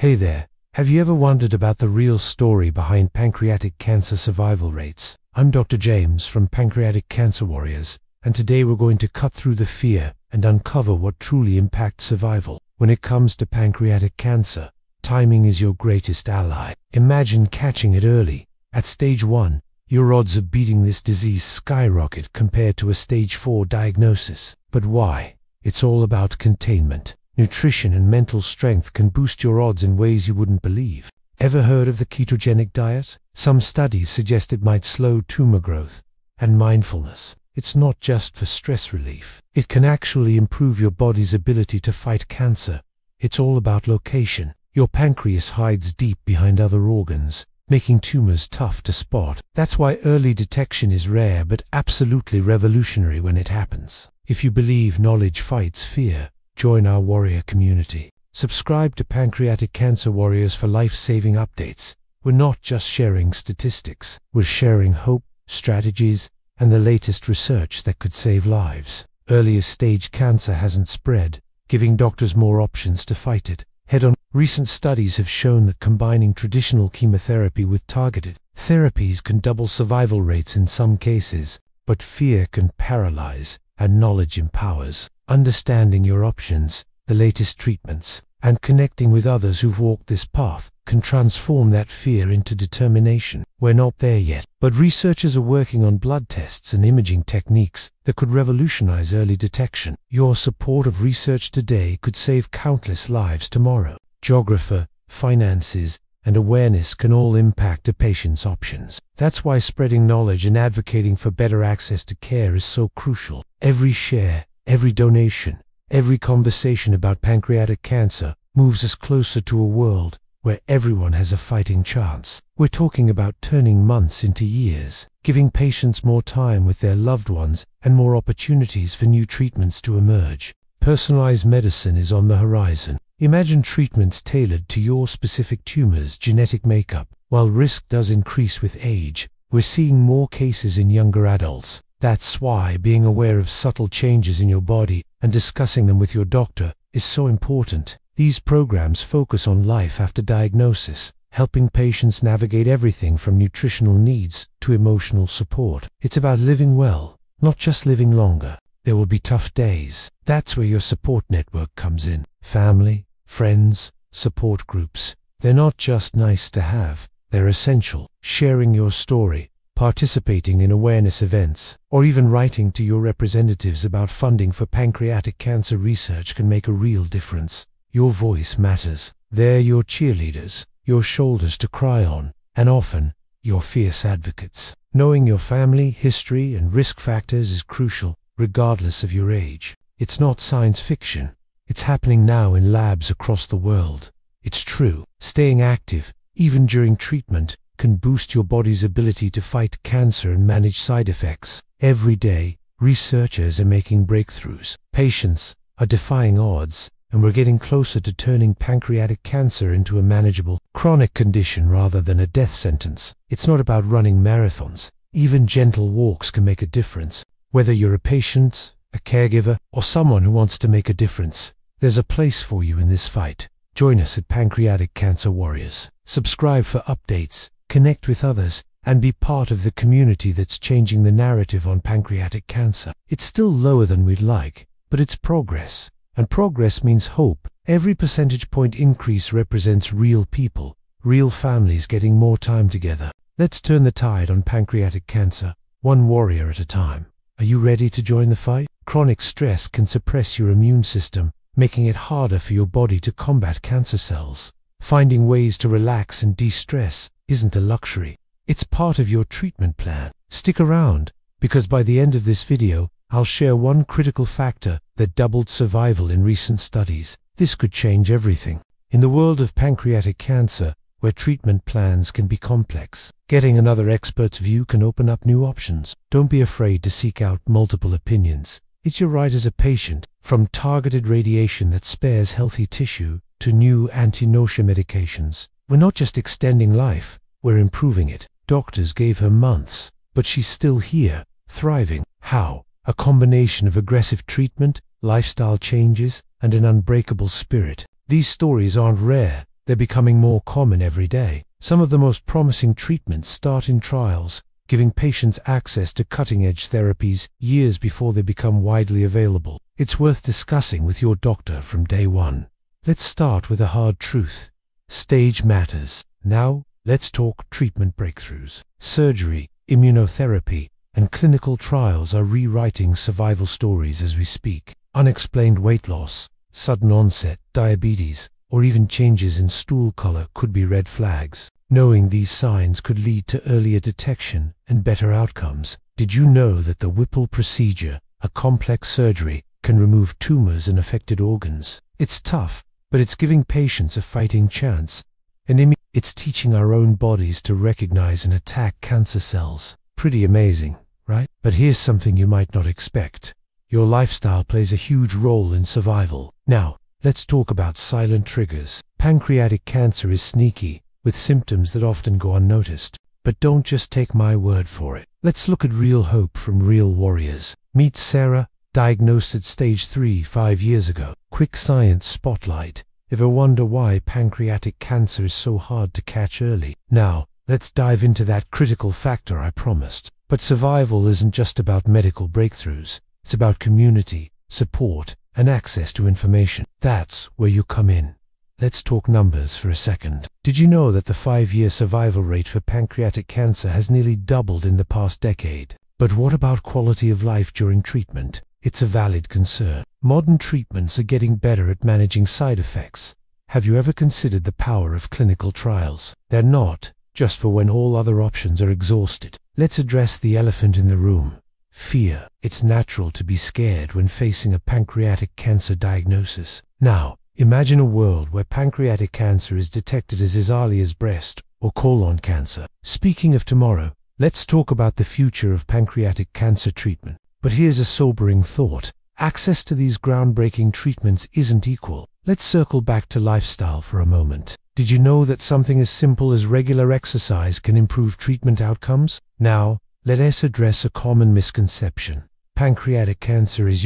Hey there, have you ever wondered about the real story behind pancreatic cancer survival rates? I'm Dr. James from Pancreatic Cancer Warriors, and today we're going to cut through the fear and uncover what truly impacts survival. When it comes to pancreatic cancer, timing is your greatest ally. Imagine catching it early. At stage 1, your odds of beating this disease skyrocket compared to a stage 4 diagnosis. But why? It's all about containment. Nutrition and mental strength can boost your odds in ways you wouldn't believe. Ever heard of the ketogenic diet? Some studies suggest it might slow tumor growth. And mindfulness. It's not just for stress relief. It can actually improve your body's ability to fight cancer. It's all about location. Your pancreas hides deep behind other organs, making tumors tough to spot. That's why early detection is rare but absolutely revolutionary when it happens. If you believe knowledge fights fear, Join our warrior community. Subscribe to Pancreatic Cancer Warriors for life-saving updates. We're not just sharing statistics, we're sharing hope, strategies, and the latest research that could save lives. Earlier stage cancer hasn't spread, giving doctors more options to fight it. Head on. Recent studies have shown that combining traditional chemotherapy with targeted therapies can double survival rates in some cases, but fear can paralyze, and knowledge empowers. Understanding your options, the latest treatments, and connecting with others who've walked this path can transform that fear into determination. We're not there yet, but researchers are working on blood tests and imaging techniques that could revolutionize early detection. Your support of research today could save countless lives tomorrow. Geographer, finances, and awareness can all impact a patient's options. That's why spreading knowledge and advocating for better access to care is so crucial. Every share, Every donation, every conversation about pancreatic cancer moves us closer to a world where everyone has a fighting chance. We're talking about turning months into years, giving patients more time with their loved ones and more opportunities for new treatments to emerge. Personalized medicine is on the horizon. Imagine treatments tailored to your specific tumor's genetic makeup. While risk does increase with age, we're seeing more cases in younger adults, that's why being aware of subtle changes in your body and discussing them with your doctor is so important. These programs focus on life after diagnosis, helping patients navigate everything from nutritional needs to emotional support. It's about living well, not just living longer. There will be tough days. That's where your support network comes in. Family, friends, support groups. They're not just nice to have, they're essential. Sharing your story, participating in awareness events, or even writing to your representatives about funding for pancreatic cancer research can make a real difference. Your voice matters. They're your cheerleaders, your shoulders to cry on, and often, your fierce advocates. Knowing your family, history, and risk factors is crucial, regardless of your age. It's not science fiction. It's happening now in labs across the world. It's true. Staying active, even during treatment, can boost your body's ability to fight cancer and manage side effects. Every day, researchers are making breakthroughs. Patients are defying odds, and we're getting closer to turning pancreatic cancer into a manageable, chronic condition rather than a death sentence. It's not about running marathons. Even gentle walks can make a difference. Whether you're a patient, a caregiver, or someone who wants to make a difference, there's a place for you in this fight. Join us at Pancreatic Cancer Warriors. Subscribe for updates connect with others, and be part of the community that's changing the narrative on pancreatic cancer. It's still lower than we'd like, but it's progress. And progress means hope. Every percentage point increase represents real people, real families getting more time together. Let's turn the tide on pancreatic cancer, one warrior at a time. Are you ready to join the fight? Chronic stress can suppress your immune system, making it harder for your body to combat cancer cells. Finding ways to relax and de-stress isn't a luxury. It's part of your treatment plan. Stick around, because by the end of this video, I'll share one critical factor that doubled survival in recent studies. This could change everything. In the world of pancreatic cancer, where treatment plans can be complex, getting another expert's view can open up new options. Don't be afraid to seek out multiple opinions. It's your right as a patient, from targeted radiation that spares healthy tissue to new anti-nausea medications. We're not just extending life, we're improving it. Doctors gave her months, but she's still here, thriving. How? A combination of aggressive treatment, lifestyle changes, and an unbreakable spirit. These stories aren't rare, They're becoming more common every day. Some of the most promising treatments start in trials, giving patients access to cutting-edge therapies years before they become widely available. It's worth discussing with your doctor from day one. Let's start with a hard truth. Stage matters. Now, let's talk treatment breakthroughs. Surgery, immunotherapy, and clinical trials are rewriting survival stories as we speak. Unexplained weight loss, sudden onset, diabetes, or even changes in stool color could be red flags. Knowing these signs could lead to earlier detection and better outcomes. Did you know that the Whipple procedure, a complex surgery, can remove tumors in affected organs? It's tough, but it's giving patients a fighting chance. And it's teaching our own bodies to recognize and attack cancer cells. Pretty amazing, right? But here's something you might not expect. Your lifestyle plays a huge role in survival. Now, let's talk about silent triggers. Pancreatic cancer is sneaky, with symptoms that often go unnoticed. But don't just take my word for it. Let's look at real hope from real warriors. Meet Sarah, diagnosed at stage 3 five years ago. Quick science spotlight. Ever wonder why pancreatic cancer is so hard to catch early? Now, let's dive into that critical factor I promised. But survival isn't just about medical breakthroughs. It's about community, support, and access to information. That's where you come in. Let's talk numbers for a second. Did you know that the five-year survival rate for pancreatic cancer has nearly doubled in the past decade? But what about quality of life during treatment? It's a valid concern. Modern treatments are getting better at managing side effects. Have you ever considered the power of clinical trials? They're not just for when all other options are exhausted. Let's address the elephant in the room. Fear. It's natural to be scared when facing a pancreatic cancer diagnosis. Now, Imagine a world where pancreatic cancer is detected as early as breast or colon cancer. Speaking of tomorrow, let's talk about the future of pancreatic cancer treatment. But here's a sobering thought. Access to these groundbreaking treatments isn't equal. Let's circle back to lifestyle for a moment. Did you know that something as simple as regular exercise can improve treatment outcomes? Now, let us address a common misconception. Pancreatic cancer is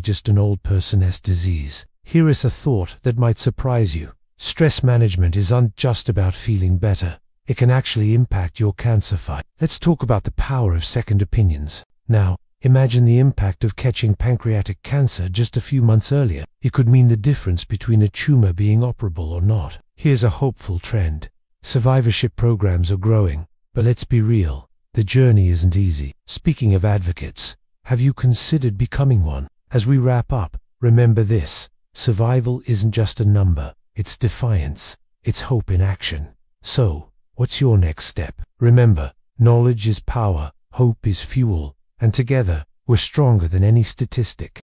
just an old person's disease. Here is a thought that might surprise you. Stress management isn't just about feeling better. It can actually impact your cancer fight. Let's talk about the power of second opinions. Now, imagine the impact of catching pancreatic cancer just a few months earlier. It could mean the difference between a tumor being operable or not. Here's a hopeful trend. Survivorship programs are growing, but let's be real. The journey isn't easy. Speaking of advocates, have you considered becoming one? As we wrap up, remember this. Survival isn't just a number, it's defiance, it's hope in action. So, what's your next step? Remember, knowledge is power, hope is fuel, and together, we're stronger than any statistic.